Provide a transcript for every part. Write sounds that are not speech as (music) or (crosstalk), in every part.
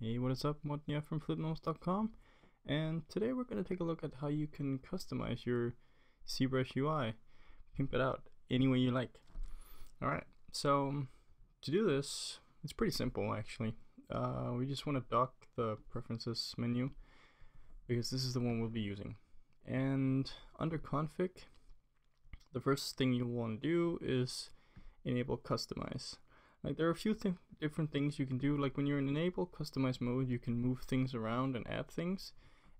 Hey, what is up? Morten from flippednormals.com and today we're going to take a look at how you can customize your ZBrush UI. Pimp it out any way you like. Alright, so to do this, it's pretty simple actually. Uh, we just want to dock the preferences menu because this is the one we'll be using. And under config, the first thing you'll want to do is enable customize. Like there are a few th different things you can do. Like when you're in enable customize mode, you can move things around and add things.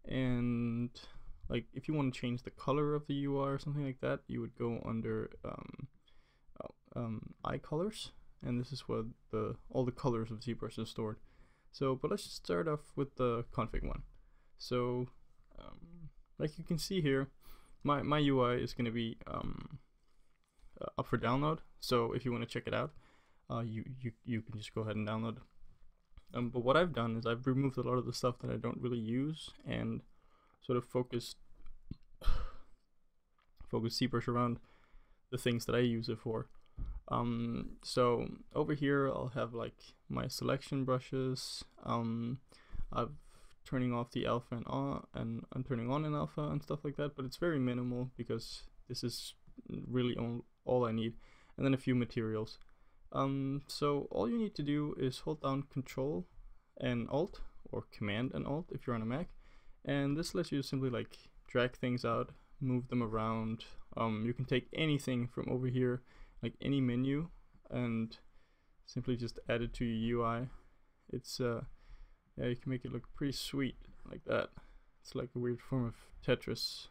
And like if you want to change the color of the UI or something like that, you would go under um, uh, um, Icolors, and this is where the all the colors of ZBrush is stored. So, but let's just start off with the config one. So, um, like you can see here, my my UI is going to be um, uh, up for download. So if you want to check it out, uh, you, you, you can just go ahead and download um, but what I've done is I've removed a lot of the stuff that I don't really use and sort of focused (sighs) focus ZBrush around the things that I use it for. Um, so over here I'll have like my selection brushes. Um, I've turning off the alpha and on and I'm turning on an alpha and stuff like that, but it's very minimal because this is really all, all I need. And then a few materials. Um, so all you need to do is hold down Control and Alt, or Command and Alt if you're on a Mac, and this lets you simply like drag things out, move them around. Um, you can take anything from over here, like any menu, and simply just add it to your UI. It's uh, yeah, you can make it look pretty sweet like that. It's like a weird form of Tetris.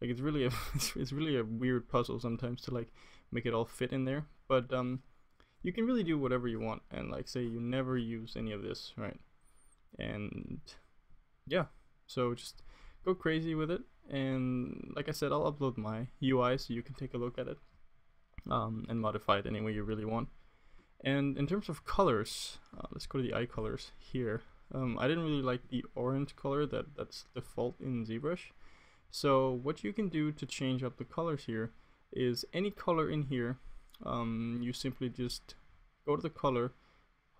Like it's really a (laughs) it's really a weird puzzle sometimes to like make it all fit in there, but um you can really do whatever you want and like say you never use any of this right? And yeah so just go crazy with it. And like I said I'll upload my UI so you can take a look at it um, and modify it any way you really want. And in terms of colors uh, let's go to the Icolors here. Um, I didn't really like the orange color that that's default in ZBrush. So what you can do to change up the colors here is any color in here um, you simply just go to the color,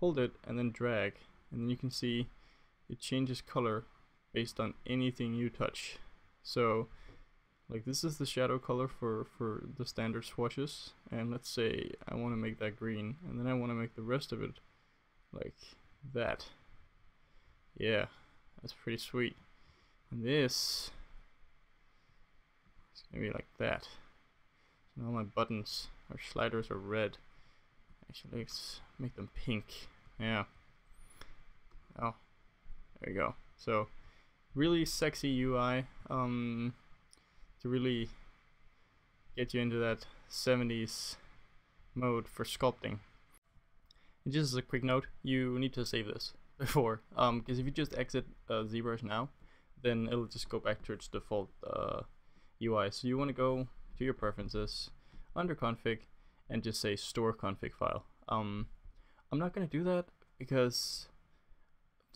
hold it, and then drag. And then you can see it changes color based on anything you touch. So, like this is the shadow color for, for the standard swatches. And let's say I want to make that green, and then I want to make the rest of it like that. Yeah, that's pretty sweet. And this is going to be like that. Now my buttons our sliders are red. Actually, let's make them pink. Yeah. Oh, there you go. So, really sexy UI um, to really get you into that 70s mode for sculpting. And just as a quick note, you need to save this (laughs) before, because um, if you just exit uh, ZBrush now, then it'll just go back to its default uh, UI. So you want to go to your preferences, under config and just say store config file. Um, I'm not going to do that because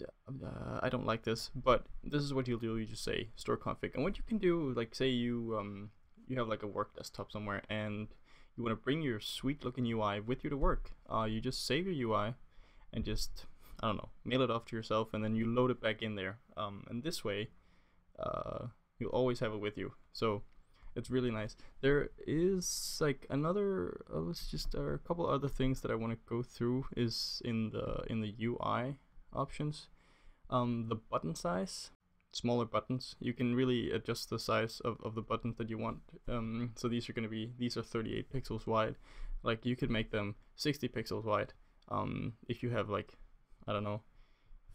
uh, I don't like this, but this is what you'll do. You just say store config. And what you can do, like say you um, you have like a work desktop somewhere and you want to bring your sweet looking UI with you to work. Uh, you just save your UI and just, I don't know, mail it off to yourself and then you load it back in there. Um, and this way, uh, you'll always have it with you. So it's really nice. There is like another, uh, let's just uh, a couple other things that I want to go through is in the in the UI options. Um, the button size, smaller buttons. You can really adjust the size of, of the buttons that you want. Um, so these are going to be these are 38 pixels wide. Like you could make them 60 pixels wide. Um, if you have like I don't know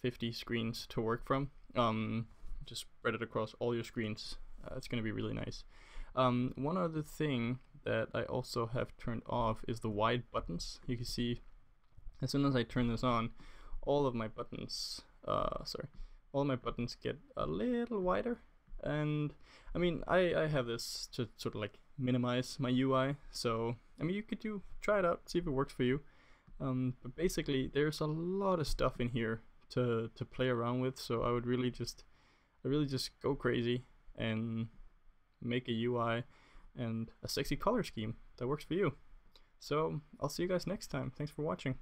50 screens to work from. Um, just spread it across all your screens. Uh, it's going to be really nice. Um, one other thing that I also have turned off is the wide buttons. You can see as soon as I turn this on, all of my buttons, uh, sorry, all my buttons get a little wider. And I mean, I, I have this to sort of like minimize my UI. So, I mean, you could do, try it out, see if it works for you. Um, but basically, there's a lot of stuff in here to, to play around with. So I would really just, I really just go crazy and make a UI and a sexy color scheme that works for you. So I'll see you guys next time. Thanks for watching.